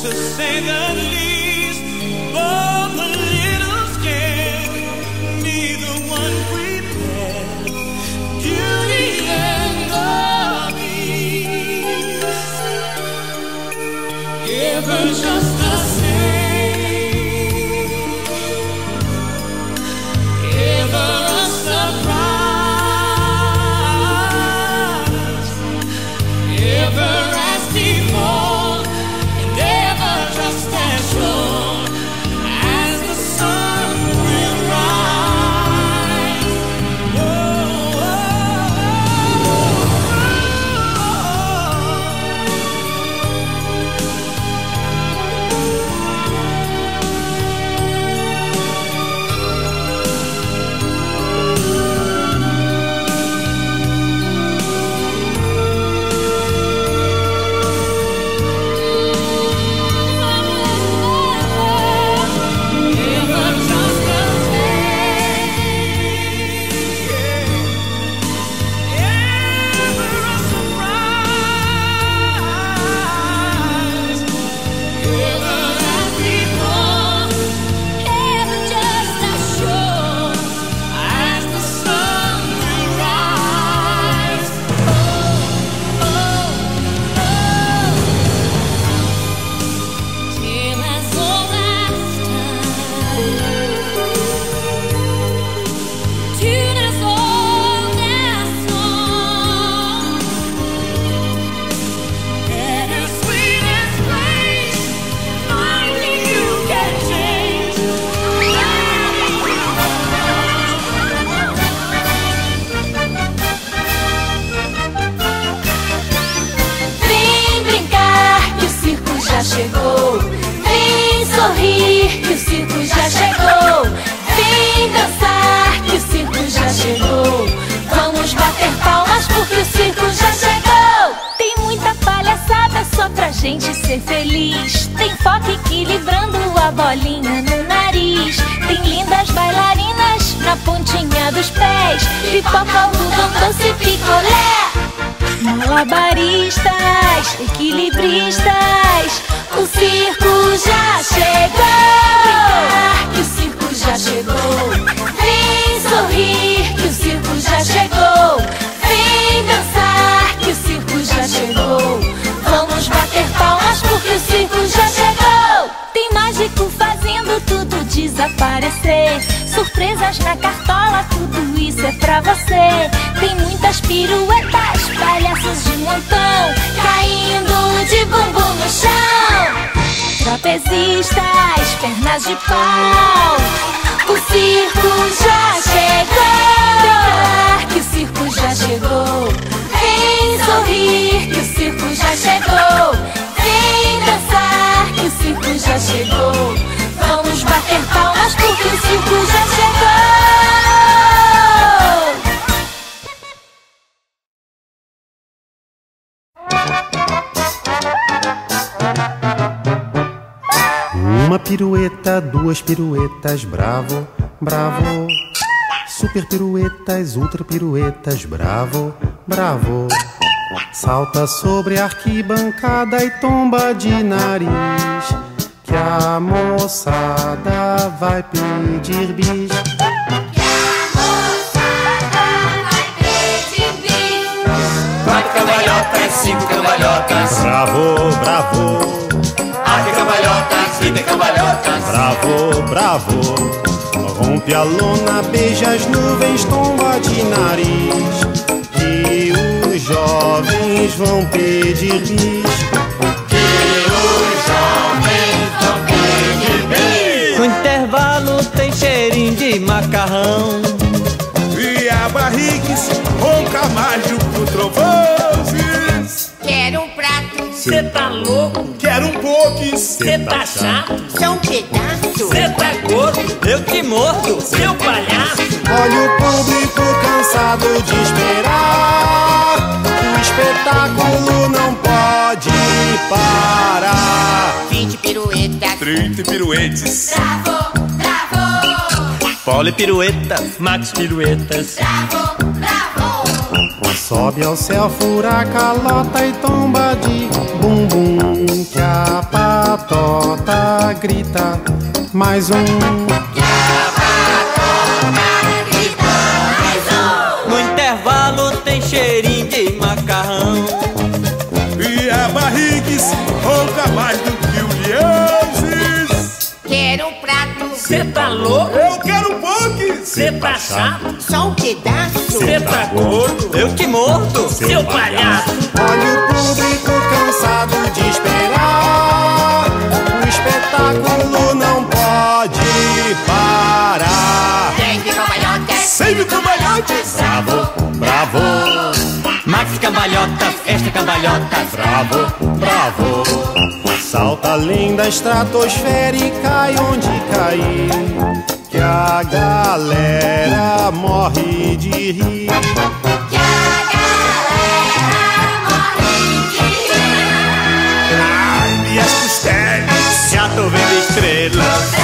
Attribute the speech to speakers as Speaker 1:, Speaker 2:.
Speaker 1: to say the least,
Speaker 2: chegou. Vem sorrir que o circo já chegou. Vem dançar que o circo já chegou. Vamos bater palmas porque o circo já chegou. Tem muita palhaçada só pra gente ser feliz. Tem foca equilibrando a bolinha no nariz. Tem lindas bailarinas na pontinha dos pés. Pipoca, algodão, doce, picolé. Malabaristas, equilibristas, o circo já chegou. Brincar que o circo já chegou. Vem sorrir que o circo já chegou. Vem dançar que o circo já chegou. Vamos bater palmas porque o circo já chegou. Tem mágico fazendo tudo desaparecer. Surpresas na cartola, tudo isso é pra você. Tem muitas piruetas, palhaços de montão, caindo de bumbum no chão. Trapezistas, pernas de pau. O
Speaker 3: pirueta, duas piruetas, bravo, bravo. Super piruetas, ultra piruetas, bravo, bravo. Salta sobre a arquibancada e tomba de nariz. Que a moçada vai pedir bis.
Speaker 4: Cinco cambalhotas,
Speaker 3: Bravo, bravo,
Speaker 4: até cambalhotas, de cambalhotas.
Speaker 3: bravo, bravo. Rompe a lona, beija as nuvens, tomba de nariz. Que os jovens vão pedir bis.
Speaker 5: No intervalo tem cheirinho de macarrão.
Speaker 6: E a barrigues ronca mais do que o trovões. Cê tá louco?
Speaker 3: Quero um pouco.
Speaker 6: Cê tá chato?
Speaker 1: só um pedaço.
Speaker 6: Cê tá gordo? Eu te mordo, seu palhaço!
Speaker 3: Olha o público cansado de esperar. O espetáculo não pode parar.
Speaker 1: 20 piruetas,
Speaker 4: 30 piruetes.
Speaker 2: Bravo, bravo,
Speaker 5: Pole pirueta,
Speaker 6: Max Piruetas,
Speaker 2: bravo.
Speaker 3: Sobe ao céu, fura a calota e tomba de bumbum. Que a patota grita. Mais um.
Speaker 6: Cê tá louco?
Speaker 4: Eu quero um pouco.
Speaker 6: Cê tá chato?
Speaker 1: só um pedaço.
Speaker 6: Cê tá gordo?
Speaker 5: Eu te mordo,
Speaker 6: Seu palhaço!
Speaker 3: Olha o público cansado de esperar. O espetáculo não pode parar.
Speaker 1: 10 cambalhotas,
Speaker 4: Sempre cambalhotes.
Speaker 3: Bravo, bravo,
Speaker 5: Max cambalhota, esta cambalhota.
Speaker 3: bravo, bravo. Salta além da estratosfera e cai onde cair. Que a galera morre de rir. Que a galera morre de rir.
Speaker 4: Ah, minhas costelas,
Speaker 5: já tô vendo estrelas.